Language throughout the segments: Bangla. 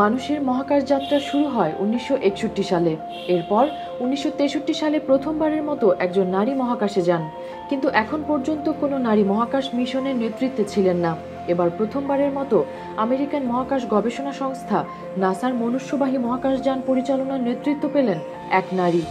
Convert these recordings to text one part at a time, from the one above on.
মানুষের মহাকাশ যাত্রা শুরু হয় উনিশশো একষট্টি সালে। এরপর উনিশশো তেষট্টি সালে প্রথমবারের মতো একজন নারী মহাকাশে যান। কিন্তু এখন পর্যন্ত কোনো নারী মহাকাশ মিশনের নেতৃত্বে ছিলেন না। এবার প্রথমবারের মতো আমেরিকান মহাকাশ গবেষণা সংস্থা নাসার মনুষ্যবাহী মহাকাশযান পরিচালনার নেতৃত্ব পেলেন এক নারী।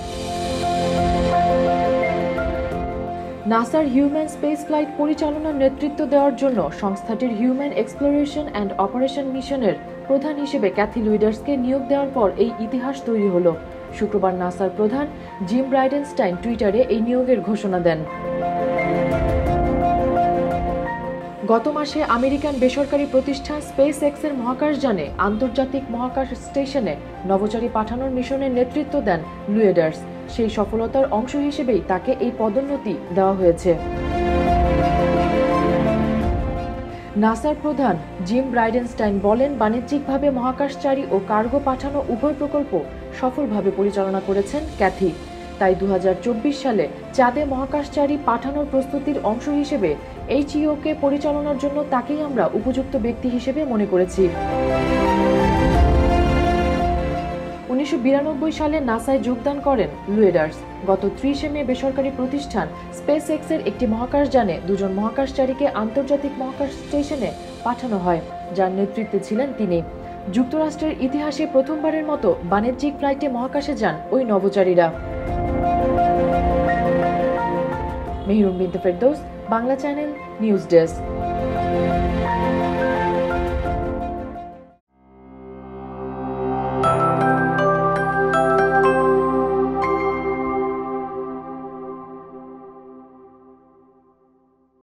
নাসার হিউম্যান স্পেস ফ্লাইট পরিচালনার নেতৃত্ব দেওয়ার জন্য সংস্থাটির হিউম্যান এক্সপ্লোরেশন অ্যান্ড অপারেশন মিশনের প্রধান হিসেবে ক্যাথি লুইডার্সকে নিয়োগ দেওয়ার পর এই ইতিহাস তৈরি হলো। শুক্রবার নাসার প্রধান জিম ব্রাইডেনস্টাইন টুইটারে এই নিয়োগের ঘোষণা দেন। গত মাসে আমেরিকান বেসরকারি প্রতিষ্ঠান স্পেস এক্সের মহাকাশযানে আন্তর্জাতিক মহাকাশ স্টেশনে নভোচারী পাঠানোর মিশনের নেতৃত্ব দেন লুয়েডার্স সেই সফলতার অংশ হিসেবেই তাকে এই পদোন্নতি দেওয়া হয়েছে। নাসার প্রধান জিম ব্রাইডেনস্টাইন বলেন, বাণিজ্যিকভাবে মহাকাশচারী ও কার্গো পাঠানো উভয় প্রকল্প সফলভাবে পরিচালনা করেছেন ক্যাথি। তাই দু হাজার চব্বিশ সালে চাঁদে মহাকাশচারী পাঠানোর প্রস্তুতির অংশ হিসেবে এইচইওকে পরিচালনার জন্য তাকেই আমরা উপযুক্ত ব্যক্তি হিসেবে মনে করেছি। উনিশশো সালে নাসায় যোগদান করেন লুয়েডার্স। গত ত্রিশে মে বেসরকারি প্রতিষ্ঠান স্পেস এক্সের একটি মহাকাশযানে দুজন মহাকাশচারীকে আন্তর্জাতিক মহাকাশ স্টেশনে পাঠানো হয়, যার নেতৃত্বে ছিলেন তিনি। যুক্তরাষ্ট্রের ইতিহাসে প্রথমবারের মতো বাণিজ্যিক ফ্লাইটে মহাকাশে যান ওই নভোচারীরা। Mehrum Binte Ferdous Bangla channel news desk.